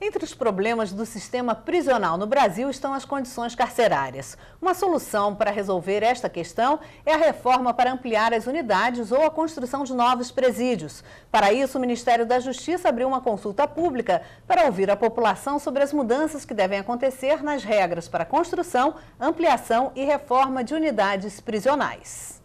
Entre os problemas do sistema prisional no Brasil estão as condições carcerárias. Uma solução para resolver esta questão é a reforma para ampliar as unidades ou a construção de novos presídios. Para isso, o Ministério da Justiça abriu uma consulta pública para ouvir a população sobre as mudanças que devem acontecer nas regras para construção, ampliação e reforma de unidades prisionais.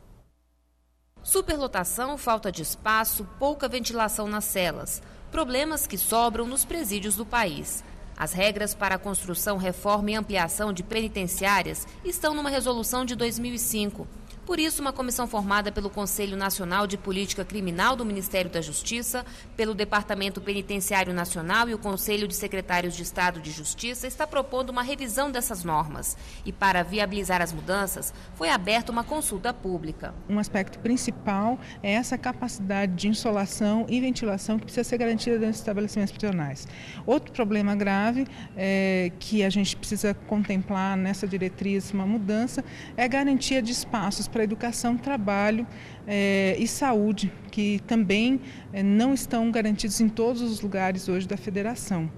Superlotação, falta de espaço, pouca ventilação nas celas problemas que sobram nos presídios do país. As regras para a construção, reforma e ampliação de penitenciárias estão numa resolução de 2005. Por isso, uma comissão formada pelo Conselho Nacional de Política Criminal do Ministério da Justiça, pelo Departamento Penitenciário Nacional e o Conselho de Secretários de Estado de Justiça está propondo uma revisão dessas normas. E para viabilizar as mudanças, foi aberta uma consulta pública. Um aspecto principal é essa capacidade de insolação e ventilação que precisa ser garantida dentro dos estabelecimentos prisionais. Outro problema grave é, que a gente precisa contemplar nessa diretriz uma mudança é a garantia de espaços para educação, trabalho é, e saúde, que também é, não estão garantidos em todos os lugares hoje da federação.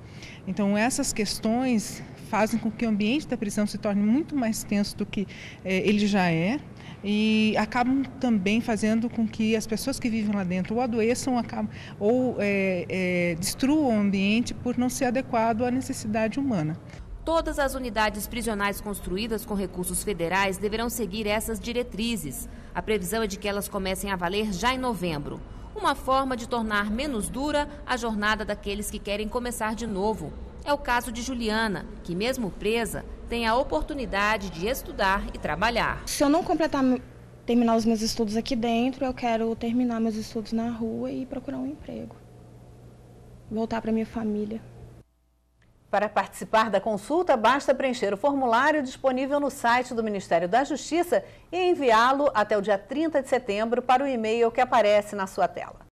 Então, essas questões fazem com que o ambiente da prisão se torne muito mais tenso do que é, ele já é e acabam também fazendo com que as pessoas que vivem lá dentro ou adoeçam ou é, é, destruam o ambiente por não ser adequado à necessidade humana. Todas as unidades prisionais construídas com recursos federais deverão seguir essas diretrizes. A previsão é de que elas comecem a valer já em novembro. Uma forma de tornar menos dura a jornada daqueles que querem começar de novo. É o caso de Juliana, que, mesmo presa, tem a oportunidade de estudar e trabalhar. Se eu não completar, terminar os meus estudos aqui dentro, eu quero terminar meus estudos na rua e procurar um emprego. Voltar para minha família. Para participar da consulta, basta preencher o formulário disponível no site do Ministério da Justiça e enviá-lo até o dia 30 de setembro para o e-mail que aparece na sua tela.